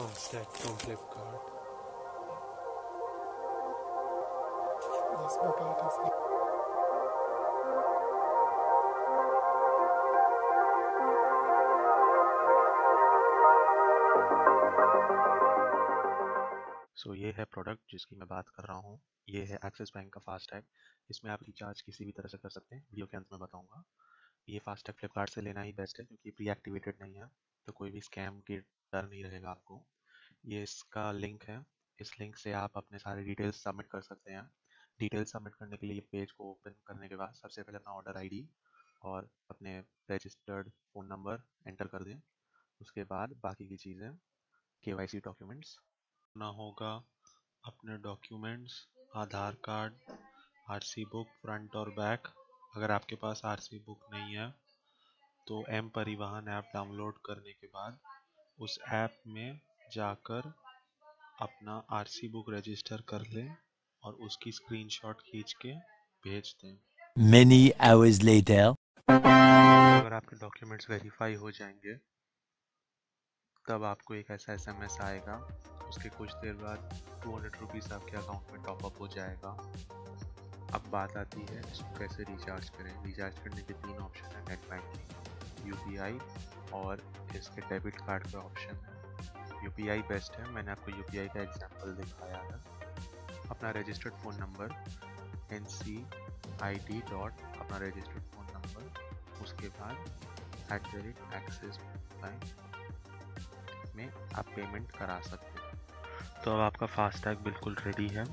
Fastag from Flipkart. Yes, is. So so, ये है product जिसकी मैं बात कर रहा हूँ। ये है एक्सिस बैंक का फास्टैग इसमें आप रिचार्ज किसी भी तरह से कर सकते हैं। वीडियो के अंत में बताऊँगा। ये फास्टैग फ्लिपकार्ट से लेना ही बेस्ट है क्योंकि प्री एक्टिवेटेड नहीं है। तो कोई भी स्कैम की डर नहीं रहेगा आपको। ये इसका लिंक है। इस लिंक से आप अपने सारे डिटेल्स सबमिट कर सकते हैं। डिटेल्स सबमिट करने के लिए पेज को ओपन करने के बाद सबसे पहले अपना ऑर्डर आईडी और अपने रजिस्टर्ड फ़ोन नंबर एंटर कर दें। उसके बाद बाकी की चीज़ें के डॉक्यूमेंट्स ना होगा अपने documents Aadhaar card RC book front और बैक अगर आपके पास आरसी बुक नहीं है तो एम परिवहन ऐप डाउनलोड करने के बाद उस ऐप में जाकर अपना आरसी बुक रजिस्टर कर लें और उसकी स्क्रीनशॉट खींच के भेज दें। Many hours later. अगर आपके डॉक्यूमेंट्स वेरीफाई हो जाएँगे तब आपको एक ऐसा एसएमएस आएगा उसके कुछ देर बाद टू हंड्रेड रुपीज़ आपके अकाउंट में टॉपअप हो जाएगा। अब बात आती है इसको कैसे रिचार्ज करें। रिचार्ज करने के तीन ऑप्शन है नेट बैंकिंग यूपीआई और इसके डेबिट कार्ड का ऑप्शन है। यूपीआई बेस्ट है, मैंने आपको यूपीआई का एग्जांपल दिखाया है। अपना registered phone number N C I D dot अपना रजिस्टर्ड फ़ोन नंबर उसके बाद at the rate Axis bank में आप पेमेंट करा सकते हैं। तो अब आपका फास्टैग बिल्कुल रेडी है।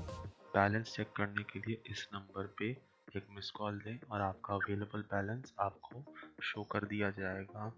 बैलेंस चेक करने के लिए इस नंबर पे एक मिस कॉल दें और आपका अवेलेबल बैलेंस आपको शो कर दिया जाएगा।